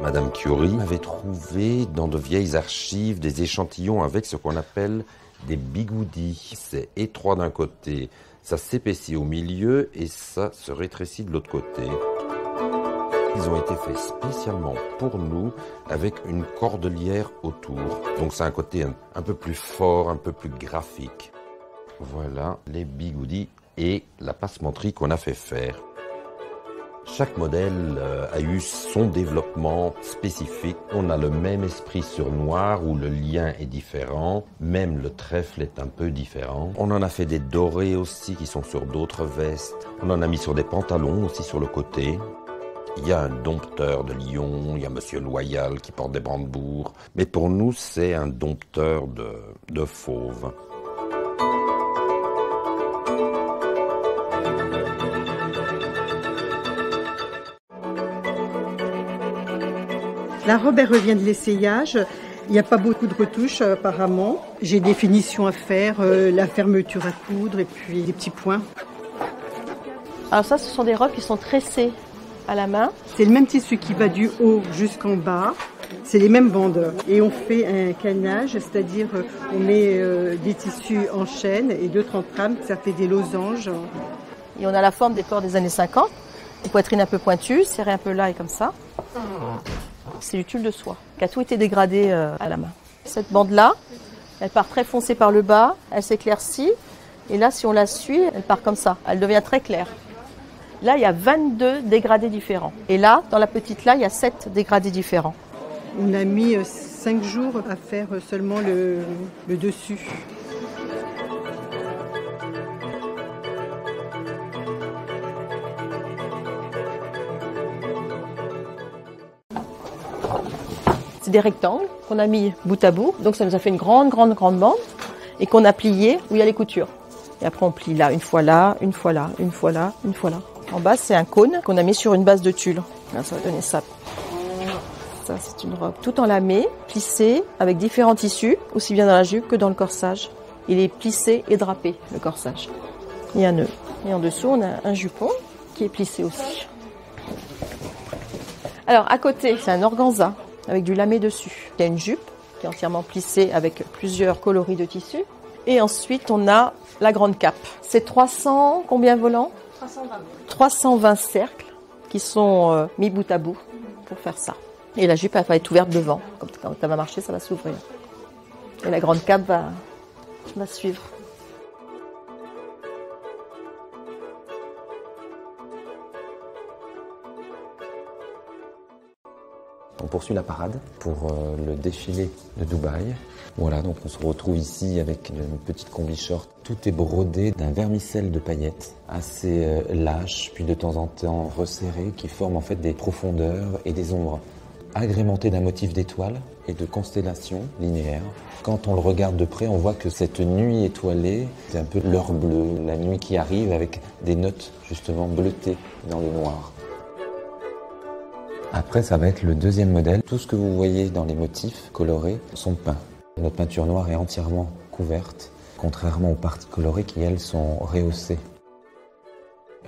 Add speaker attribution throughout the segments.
Speaker 1: Madame Curie avait trouvé dans de vieilles archives des échantillons avec ce qu'on appelle des bigoudis. C'est étroit d'un côté, ça s'épaissit au milieu et ça se rétrécit de l'autre côté. Ils ont été faits spécialement pour nous avec une cordelière autour. Donc c'est un côté un, un, peu plus fort, un peu plus graphique. Voilà les bigoudis et la passementerie qu'on a fait faire. Chaque modèle euh, a eu son développement spécifique. On a le même esprit sur noir où le lien est différent, même le trèfle est un peu différent. On en a fait des dorés aussi qui sont sur d'autres vestes. On en a mis sur des pantalons aussi sur le côté. Il y a un dompteur de Lyon, il y a Monsieur Loyal qui porte des brandebourgs. Mais pour nous, c'est un dompteur de, de fauve.
Speaker 2: La robe, elle revient de l'essayage. Il n'y a pas beaucoup de retouches apparemment. J'ai des finitions à faire, euh, la fermeture à coudre et puis des petits points.
Speaker 3: Alors ça, ce sont des robes qui sont tressées à la main.
Speaker 2: C'est le même tissu qui va du haut jusqu'en bas. C'est les mêmes bandes. Et on fait un canage, c'est-à-dire euh, on met euh, des tissus en chaîne et d'autres en trame, ça fait des losanges.
Speaker 3: Et on a la forme des corps des années 50. Une poitrine un peu pointue, serrée un peu là et comme ça. C'est du tulle de soie qui a tout été dégradé euh, à la main. Cette bande-là, elle part très foncée par le bas, elle s'éclaircit. Et là, si on la suit, elle part comme ça. Elle devient très claire. Là, il y a 22 dégradés différents. Et là, dans la petite là, il y a 7 dégradés différents.
Speaker 2: On a mis 5 jours à faire seulement le, le dessus.
Speaker 3: C'est des rectangles qu'on a mis bout à bout. Donc ça nous a fait une grande, grande, grande bande et qu'on a plié où il y a les coutures. Et après on plie là, une fois là, une fois là, une fois là, une fois là. En bas c'est un cône qu'on a mis sur une base de tulle. Ça va donner ça. Ça c'est une robe tout en lamé, plissée avec différents tissus, aussi bien dans la jupe que dans le corsage. Il est plissé et drapé le corsage. Il y a un nœud. Et en dessous on a un jupon qui est plissé aussi. Alors à côté c'est un organza avec du lamé dessus. Il y a une jupe qui est entièrement plissée avec plusieurs coloris de tissu. Et ensuite, on a la grande cape. C'est 300, combien volants
Speaker 4: 320.
Speaker 3: 320 cercles qui sont euh, mis bout à bout pour faire ça. Et la jupe elle va être ouverte devant. Quand ça va marcher, ça va s'ouvrir. Et la grande cape va suivre.
Speaker 5: On poursuit la parade pour euh, le défilé de Dubaï. Voilà, donc on se retrouve ici avec une petite combi short. Tout est brodé d'un vermicelle de paillettes assez euh, lâche, puis de temps en temps resserré, qui forme en fait des profondeurs et des ombres. Agrémenté d'un motif d'étoiles et de constellations linéaires. Quand on le regarde de près, on voit que cette nuit étoilée, c'est un peu l'heure bleue, la nuit qui arrive avec des notes justement bleutées dans le noir. Après, ça va être le deuxième modèle. Tout ce que vous voyez dans les motifs colorés sont peints. Notre peinture noire est entièrement couverte, contrairement aux parties colorées qui, elles, sont rehaussées.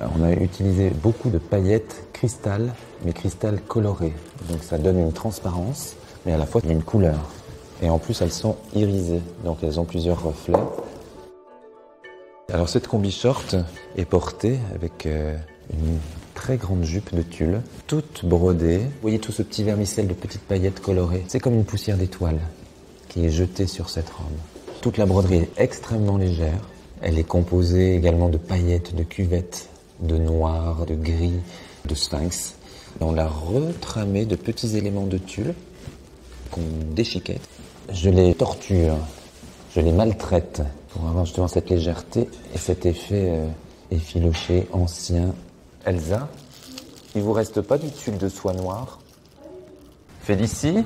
Speaker 5: On a utilisé beaucoup de paillettes cristal, mais cristal coloré. Donc ça donne une transparence, mais à la fois une couleur. Et en plus, elles sont irisées, donc elles ont plusieurs reflets. Alors cette combi short est portée avec euh, une très grande jupe de tulle, toute brodée. Vous voyez tout ce petit vermicelle de petites paillettes colorées. C'est comme une poussière d'étoile qui est jetée sur cette robe. Toute la broderie est extrêmement légère. Elle est composée également de paillettes, de cuvettes, de noir, de gris, de sphinx. On l'a retramé de petits éléments de tulle qu'on déchiquette. Je les torture, je les maltraite pour avoir justement cette légèreté et cet effet euh, effiloché, ancien, Elsa, il vous reste pas du tulle de soie noire? Félicie?